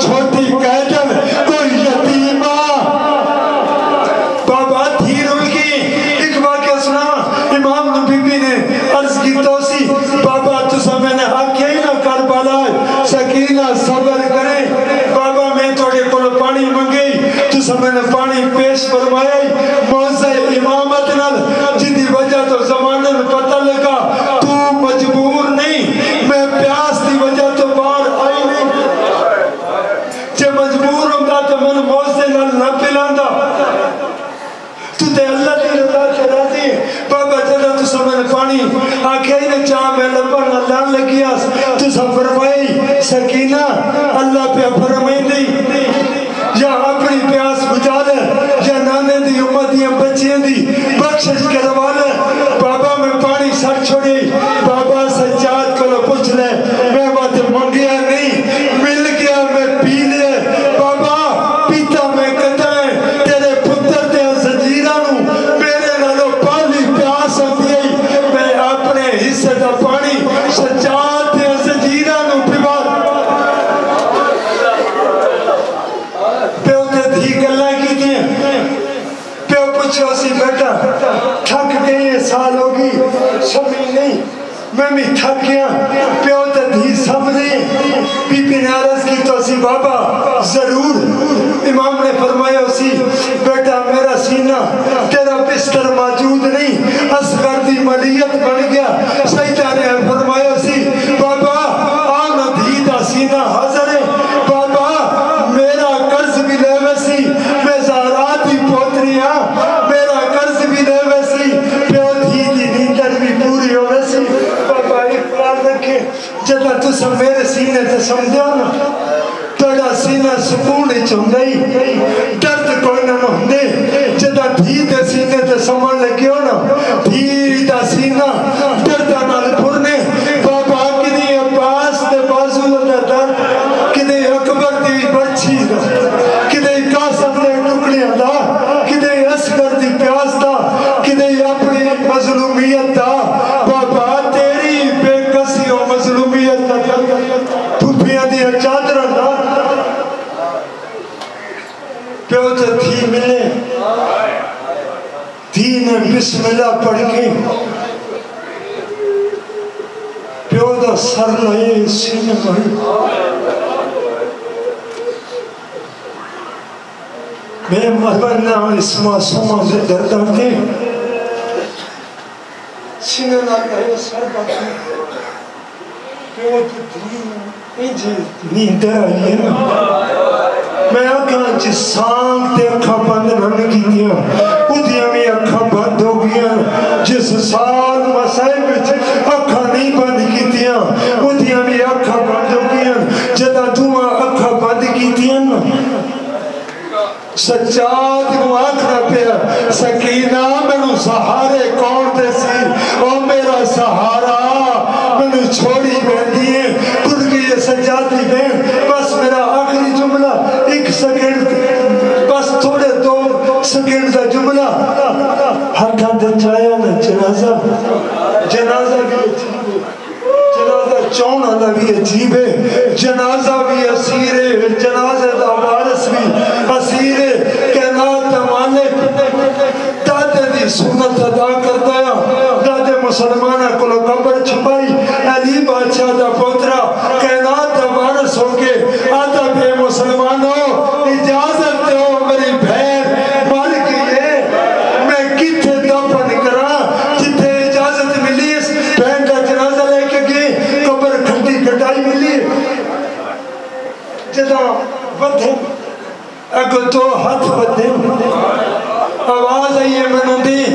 چھوٹی قیدن کوئی یتیمہ۔ بابا دھیر ان کی ایک واقعہ سنا۔ امام نبی بی نے عرض کی توسی بابا تو سب میں نے آکھیا ہی نہ کر بالا سکینہ صبر کرے۔ بابا میں توڑے کو پانی منگئی، تو سب میں نے پانی پیش فرمایا۔ موزہ امامت نل جدی وجہ تو زمانے میں پتہ لگا تو مجبور نہیں میں پیاس دی وجہ تو باہر آئی نہیں جے مجبور ہوگا تو میں موزے نل نہ پلاندا تو تے اللہ دی رضا کے راضی ہے بابا جدا تو سمجھ پانی۔ آکھے نے جی چاہ میں لبن اللہ لگیا تو سب فرمائی سکینہ اللہ پہ فرمائی دی یا اپنی پیاس بجا لے یا نانے دی امتیاں بچیاں دی بخشش کروا لے بابا میں پانی سر چھوڑی بابا سجاد کو لو پوچھ لے میں بات منگیا نہیں مل گیا میں پی لے بابا پیتا میں کہتا ہے تیرے پتر دے زنجیرہ نو میرے نالو پالی پیاس آتی ہے میں اپنے حصے دا پانی سجاد دے زنجیرہ نو پیوا پیو تے دھی گلہ کی دیں پیو پوچھو سی بیٹا تھک گئی ہے سال ہوگی سمی نہیں میں بھی تھک گیا۔ پیو تے دھی سمجھے بی پی نے عرض کی تو سی بابا۔ ضرور۔ امام نے فرمایا اسی، بیٹا میرا سینہ، تیرا بستر موجود نہیں۔ اصغر دی ملیت بن گیا۔ De San Diono, toda la sierra sube y sube, tanto como no hay, que da vida si te sumas al. تھی نے بسم اللہ پڑھ کے پیو دا سر لائے سینے پڑھ میں مرنا اس معصومہ سے درداں دے۔ سینے لائے سر پڑھ پیو تے تھی جی انجھے نیندر آئی ہے میں آکھاں جس سانگ تے اکھاں بند نہ کیتیاں۔ اودیاں بھی اکھاں جس سال مسائل وچ اکھاں نہیں بند کیتیاں اودیاں بھی اکھاں بند ہو گیاں جدا تواں اکھاں بند کیتیاں سجاد کو آخنا پیا، سکینہ مینو سہارے کون دے سی؟ او میرا سہارا مینو چھوڑی بیٹھی ہے ٹر گئی ہے سجادی بہن بس میرا جنازہ بھی عجیب ہے جنازہ چون بھی عجیب ہے جنازہ بھی اسیر ہے اگو دو ہاتھ بدھے آواز آئی ہے میں نے دی